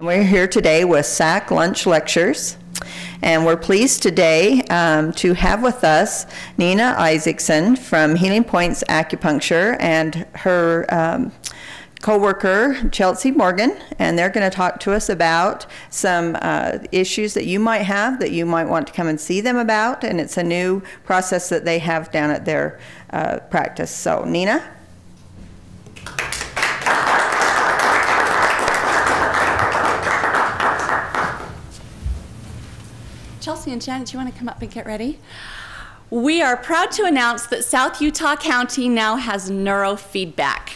We're here today with Sack Lunch Lectures, and we're pleased today um, to have with us Nina Isaacson from Healing Points Acupuncture and her um, co-worker Chelsea Morgan, and they're going to talk to us about some uh, issues that you might have that you might want to come and see them about, and it's a new process that they have down at their uh, practice. So, Nina. Chelsea and Janet, do you want to come up and get ready? We are proud to announce that South Utah County now has neurofeedback.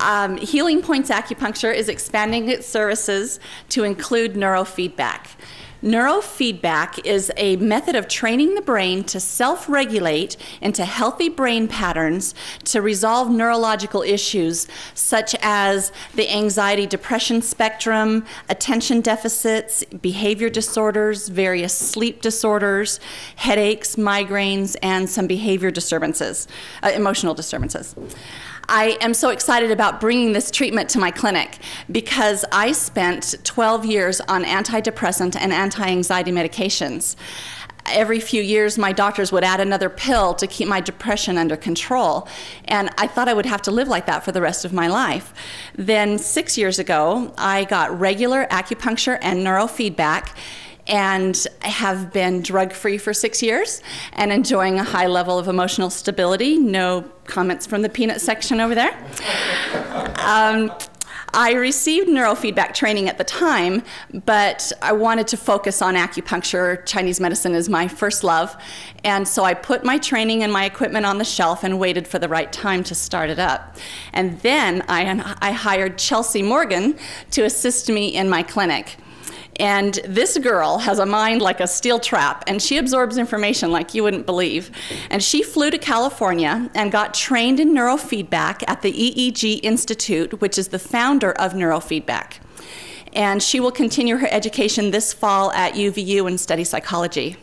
Um, Healing Points Acupuncture is expanding its services to include neurofeedback. Neurofeedback is a method of training the brain to self regulate into healthy brain patterns to resolve neurological issues such as the anxiety depression spectrum, attention deficits, behavior disorders, various sleep disorders, headaches, migraines, and some behavior disturbances, uh, emotional disturbances. I am so excited about bringing this treatment to my clinic because I spent 12 years on antidepressant and anti anxiety medications. Every few years, my doctors would add another pill to keep my depression under control. And I thought I would have to live like that for the rest of my life. Then, six years ago, I got regular acupuncture and neurofeedback and have been drug free for six years and enjoying a high level of emotional stability. No comments from the peanut section over there. Um, I received neurofeedback training at the time, but I wanted to focus on acupuncture. Chinese medicine is my first love. And so I put my training and my equipment on the shelf and waited for the right time to start it up. And then I, I hired Chelsea Morgan to assist me in my clinic. And this girl has a mind like a steel trap, and she absorbs information like you wouldn't believe. And she flew to California and got trained in neurofeedback at the EEG Institute, which is the founder of neurofeedback. And she will continue her education this fall at UVU and study psychology.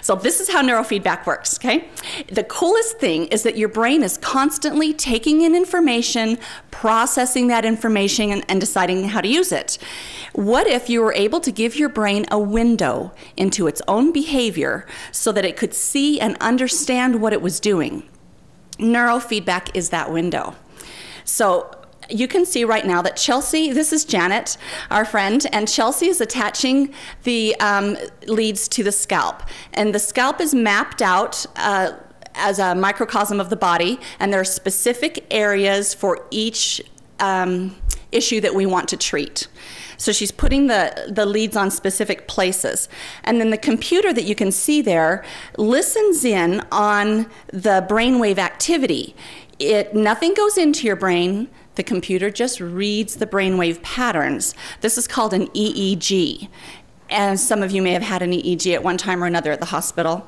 So this is how neurofeedback works, okay? The coolest thing is that your brain is constantly taking in information, processing that information, and, and deciding how to use it. What if you were able to give your brain a window into its own behavior so that it could see and understand what it was doing? Neurofeedback is that window. So you can see right now that Chelsea, this is Janet, our friend, and Chelsea is attaching the um, leads to the scalp. And the scalp is mapped out uh, as a microcosm of the body, and there are specific areas for each um, issue that we want to treat. So she's putting the, the leads on specific places. And then the computer that you can see there listens in on the brainwave activity. It, nothing goes into your brain, the computer just reads the brainwave patterns. This is called an EEG. And some of you may have had an EEG at one time or another at the hospital.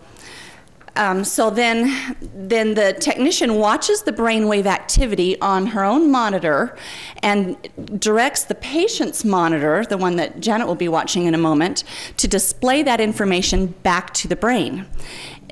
Um, so then, then the technician watches the brainwave activity on her own monitor and directs the patient's monitor, the one that Janet will be watching in a moment, to display that information back to the brain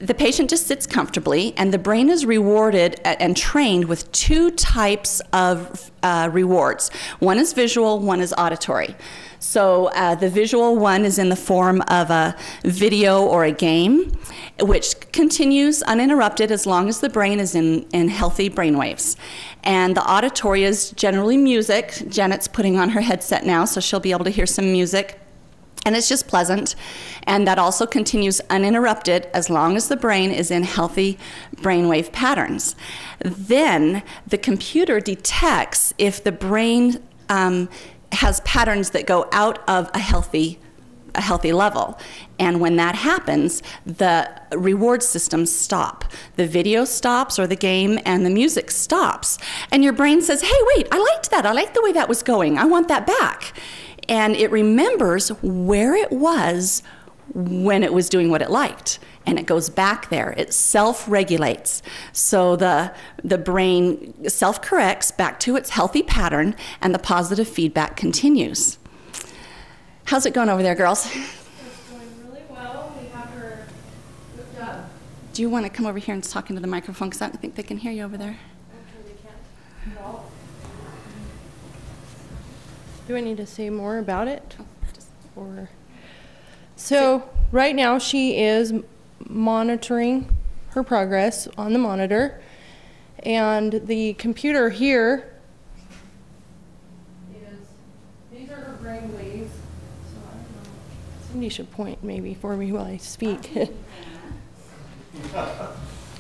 the patient just sits comfortably, and the brain is rewarded and trained with two types of uh, rewards. One is visual, one is auditory. So uh, the visual one is in the form of a video or a game, which continues uninterrupted as long as the brain is in, in healthy brain waves. And the auditory is generally music. Janet's putting on her headset now, so she'll be able to hear some music. And it's just pleasant. And that also continues uninterrupted as long as the brain is in healthy brainwave patterns. Then the computer detects if the brain um, has patterns that go out of a healthy a healthy level. And when that happens, the reward systems stop. The video stops or the game and the music stops. And your brain says, hey, wait, I liked that. I liked the way that was going. I want that back and it remembers where it was when it was doing what it liked and it goes back there it self-regulates so the the brain self-corrects back to its healthy pattern and the positive feedback continues how's it going over there girls it's going really well we have her hooked up do you want to come over here and talk into the microphone because i don't think they can hear you over there I'm they can. Well, Do I need to say more about it? Oh, or, so, right now, she is monitoring her progress on the monitor. And the computer here is, these are her brain waves. So I don't know. Cindy should point maybe for me while I speak.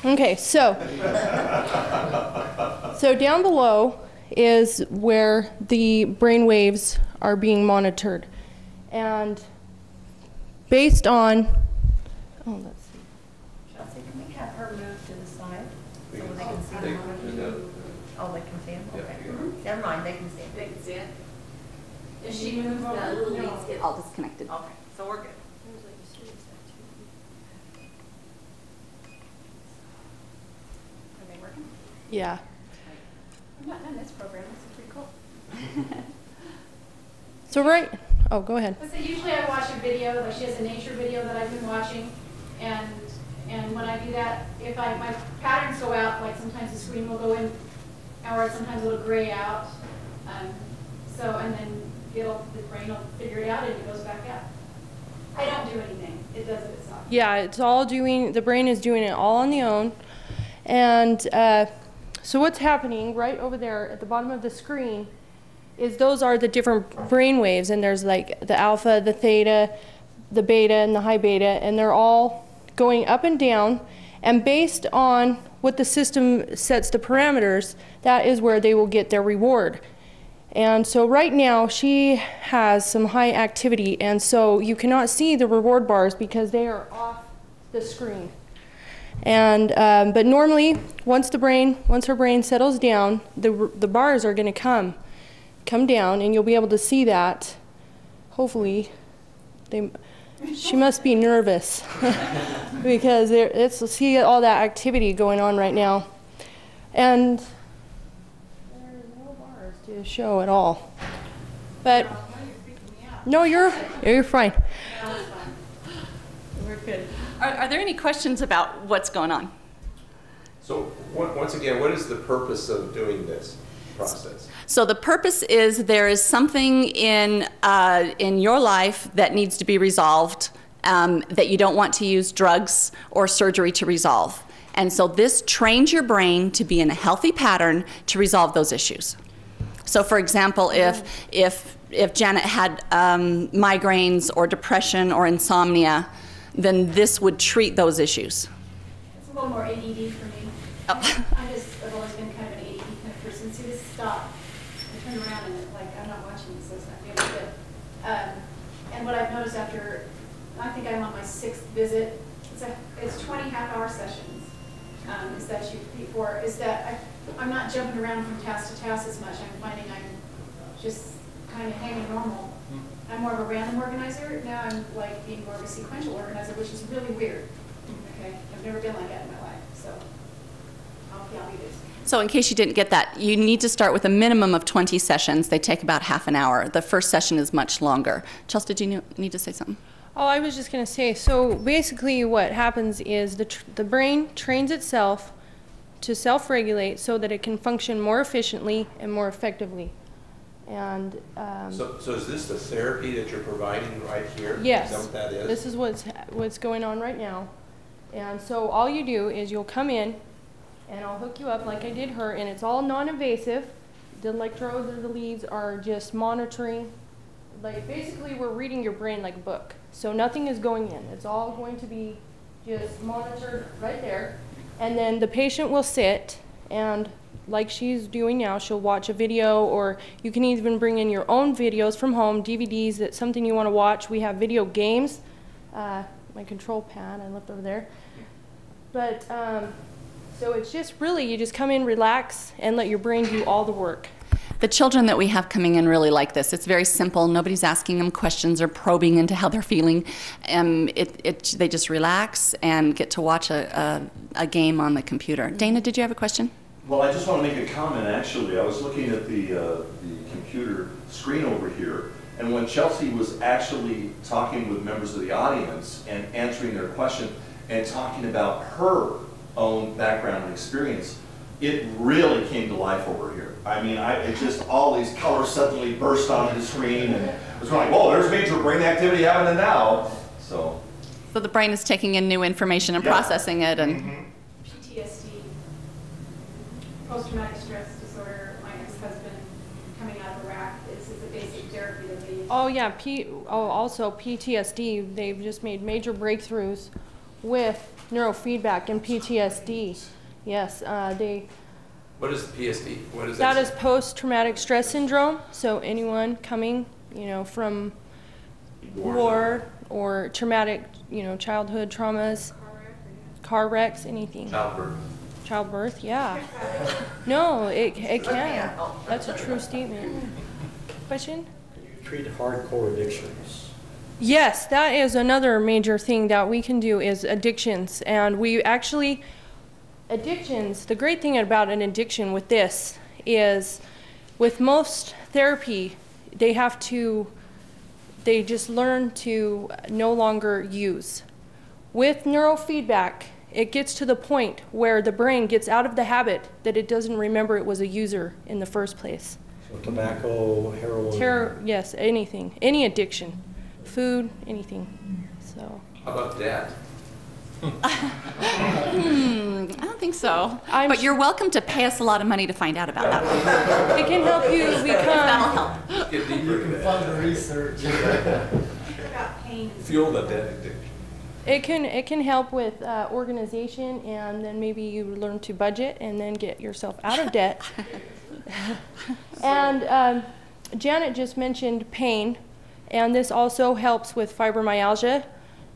Okay, so, so down below is where the brain waves are being monitored. And based on, oh, let's see. Chelsea, can we have her move to the side so they can see the monitor? Oh, they can see him? Okay. Never mind, they can see him. They can see it. If she moves, the little leads get all disconnected. Okay, so we're good. Are they working? Yeah. I've not done this program, this is pretty cool. So right, oh, go ahead. So usually I watch a video, like she has a nature video that I've been watching, and, and when I do that, if I, my patterns go out, like sometimes the screen will go in, or sometimes it'll gray out. Um, So, and then it'll, the brain will figure it out and it goes back out. I don't do anything, it does it itself. Yeah, it's all doing, the brain is doing it all on the own. And uh, so what's happening right over there at the bottom of the screen is those are the different brain waves, and there's like the alpha, the theta, the beta, and the high beta, and they're all going up and down. And based on what the system sets the parameters, that is where they will get their reward. And so right now she has some high activity, and so you cannot see the reward bars because they are off the screen. And um, but normally, once the brain, once her brain settles down, the the bars are going to come, come down, and you'll be able to see that. Hopefully, they. She must be nervous because there, it's see all that activity going on right now, and there's no bars to show at all. But no, you're you're fine. We're good. Are, are there any questions about what's going on? So, once again, what is the purpose of doing this process? So the purpose is there is something in, uh, in your life that needs to be resolved um, that you don't want to use drugs or surgery to resolve. And so this trains your brain to be in a healthy pattern to resolve those issues. So for example, if, if, if Janet had um, migraines or depression or insomnia, then this would treat those issues. It's a little more ADD for me. Oh. I just, I've always been kind of an ADD kind of person, so this stopped. I turned around and like, I'm not watching this, so it's not good. Um, and what I've noticed after, I think I'm on my sixth visit, it's a, it's twenty half-hour sessions. Um, is that you, before, is that I, I'm not jumping around from task to task as much, I'm finding I'm just kind of hanging normal. I'm more of a random organizer, now I'm like being more of a sequential organizer, which is really weird. Okay, I've never been like that in my life, so I'll, yeah, I'll be this. So in case you didn't get that, you need to start with a minimum of 20 sessions. They take about half an hour. The first session is much longer. Chelsea, did you need to say something? Oh, I was just going to say, so basically what happens is the, tr- the brain trains itself to self-regulate so that it can function more efficiently and more effectively. And, um, So, so is this the therapy that you're providing right here? yes. Is that what that is? This is what's, what's going on right now. And so all you do is you'll come in and I'll hook you up like I did her and it's all non-invasive. The electrodes or the leads are just monitoring. Like basically we're reading your brain like a book. So nothing is going in. It's all going to be just monitored right there. And then the patient will sit and like she's doing now, she'll watch a video or you can even bring in your own videos from home, DVDs, that's something you want to watch. We have video games. Uh, my control pad I left over there. But um, so it's just really you just come in, relax, and let your brain do all the work. The children that we have coming in really like this. It's very simple. Nobody's asking them questions or probing into how they're feeling. Um, it, it, they just relax and get to watch a, a, a game on the computer. Dana, did you have a question? Well, I just want to make a comment, actually. I was looking at the, uh, the computer screen over here, and when Chelsea was actually talking with members of the audience and answering their question and talking about her own background and experience, it really came to life over here. I mean, I, it just, all these colors suddenly burst onto the screen and it was like, whoa, there's major brain activity happening now. So, So the brain is taking in new information and Yeah. processing it and, PTSD, post-traumatic stress disorder, my ex-husband coming out of Iraq, this is a basic therapy that they use. Oh, yeah, P, oh, also PTSD, they've just made major breakthroughs with neurofeedback and PTSD. Yes, uh, they, What is PSD? What is that that? is post-traumatic stress syndrome, so anyone coming, you know, from war or traumatic, you know, childhood traumas, car wrecks, anything. Childbirth. Childbirth, yeah. No, it, it can. That's a true statement. Question? You treat hardcore addictions. Yes, that is another major thing that we can do is addictions. And we actually, addictions, the great thing about an addiction with this is with most therapy, they have to, they just learn to no longer use. With neurofeedback, it gets to the point where the brain gets out of the habit that it doesn't remember it was a user in the first place. So tobacco, heroin. Terror, yes, anything, any addiction, food, anything. So, How about that? hmm, I don't think so. I'm But you're welcome to pay us a lot of money to find out about that one. it can help you That'll become, help. Get deeper you can Fund the research. About pain Fuel the debt addiction. It can, it can help with uh, organization and then maybe you learn to budget and then get yourself out of debt. And um, Janet just mentioned pain, and this also helps with fibromyalgia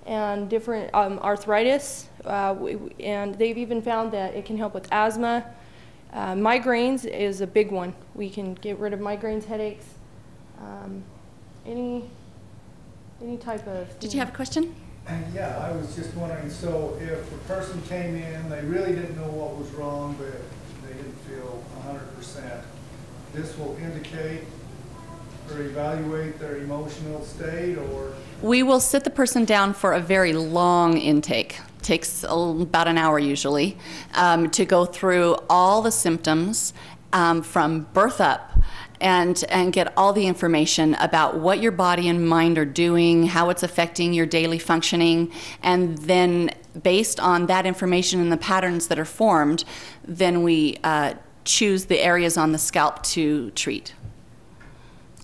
and different um, arthritis. Uh, and they've even found that it can help with asthma. Uh, migraines is a big one. We can get rid of migraines, headaches, um, any any type of. Did you have a question? Yeah, I was just wondering, so if a person came in, they really didn't know what was wrong, but they didn't feel hundred percent, this will indicate or evaluate their emotional state or? We will sit the person down for a very long intake. Takes about an hour usually um, to go through all the symptoms um, from birth up and and get all the information about what your body and mind are doing, how it's affecting your daily functioning, and then based on that information and the patterns that are formed, then we uh, choose the areas on the scalp to treat.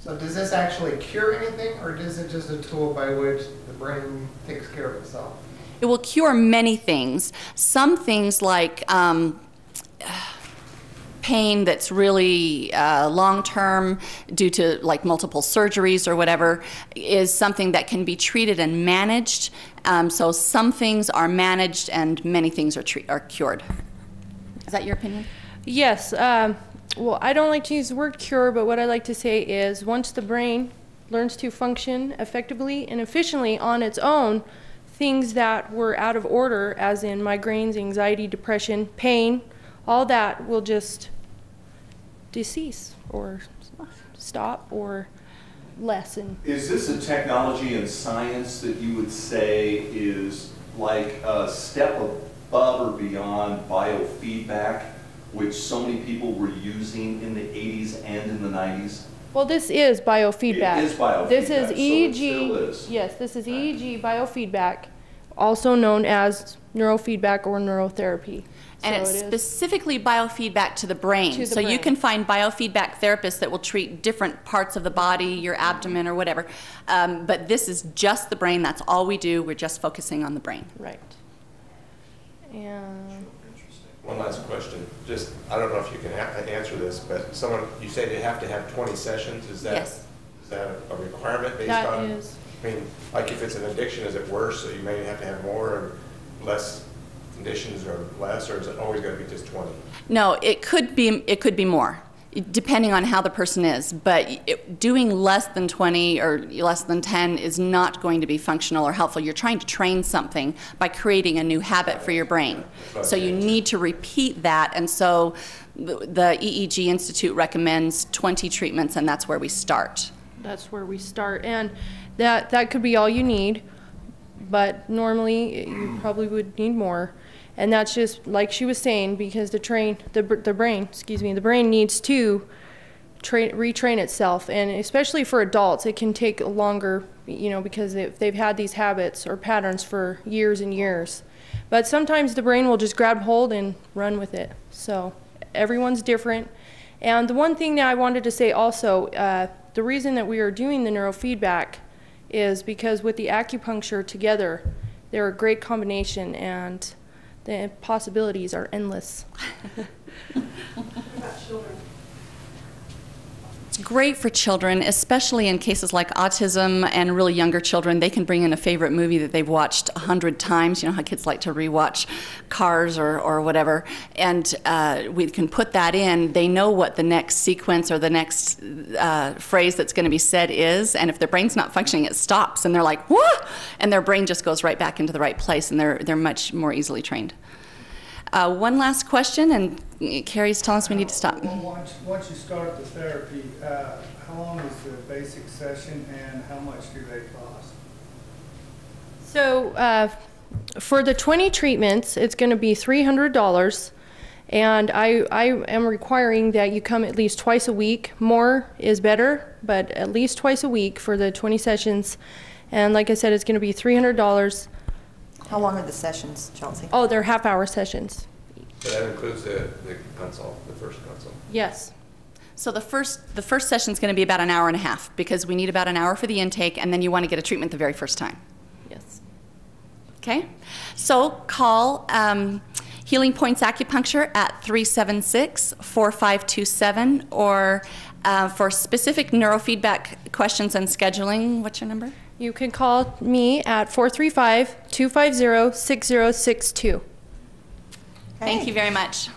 So does this actually cure anything, or is it just a tool by which the brain takes care of itself? It will cure many things. Some things like um, pain that's really uh, long term due to like multiple surgeries or whatever is something that can be treated and managed. Um, so some things are managed and many things are, are cured. Is that your opinion? Yes. Um, well, I don't like to use the word cure, but what I like to say is once the brain learns to function effectively and efficiently on its own, things that were out of order, as in migraines, anxiety, depression, pain, all that will just decease or stop or lessen. is this a technology and science that you would say is like a step above or beyond biofeedback, which so many people were using in the 80s and in the 90s? Well, this is biofeedback. It is biofeedback, This is EEG. still is. Yes, this is EEG biofeedback, also known as neurofeedback or neurotherapy. And So it's it is- specifically biofeedback to the brain. To the so you can find biofeedback therapists that will treat different parts of the body, your abdomen or whatever. Um, but this is just the brain. That's all we do. We're just focusing on the brain. Right. And One last question, just, I don't know if you can a- answer this, but someone, you say they have to have 20 sessions, is that? Yes. Is that a requirement based That on? is- I mean, like if it's an addiction, is it worse, so you may have to have more and less conditions or less, or is it always gonna be just 20? No, it could be it could be more, depending on how the person is. But it, doing less than 20 or less than 10 is not going to be functional or helpful. You're trying to train something by creating a new habit for your brain. So you need to repeat that, and so the the EEG Institute recommends 20 treatments, and that's where we start. that's where we start. And that, that could be all you need, but normally you probably would need more. And that's just, like she was saying, because the train, the, the brain, excuse me, the brain needs to train, retrain itself. And especially for adults, it can take longer, you know, because if they've had these habits or patterns for years and years. But sometimes the brain will just grab hold and run with it. So everyone's different. And the one thing that I wanted to say also, uh, the reason that we are doing the neurofeedback is because with the acupuncture together, they're a great combination and the possibilities are endless. It's great for children, especially in cases like autism and really younger children. They can bring in a favorite movie that they've watched a hundred times. You know how kids like to rewatch Cars or, or whatever. And uh, we can put that in. They know what the next sequence or the next uh, phrase that's going to be said is. And if their brain's not functioning, it stops. And they're like, what? And their brain just goes right back into the right place. And they're, they're much more easily trained. Uh, one last question, and Carrie's telling us we need to stop. Well, Once, once you start the therapy, uh, how long is the basic session and how much do they cost? So uh, for the 20 treatments, it's going to be $300. And I, I am requiring that you come at least twice a week. More is better, but at least twice a week for the 20 sessions. And like I said, it's going to be $300. How long are the sessions, Chelsea? Oh, they're half hour sessions. So that includes the, the consult, the first consult. Yes. So the first the first session is going to be about an hour and a half because we need about an hour for the intake, and then you want to get a treatment the very first time. Yes. Okay, so call um, Healing Points Acupuncture at 376-4527, or uh, for specific neurofeedback questions and scheduling. What's your number? You can call me at 435 250 6062. Thank you very much.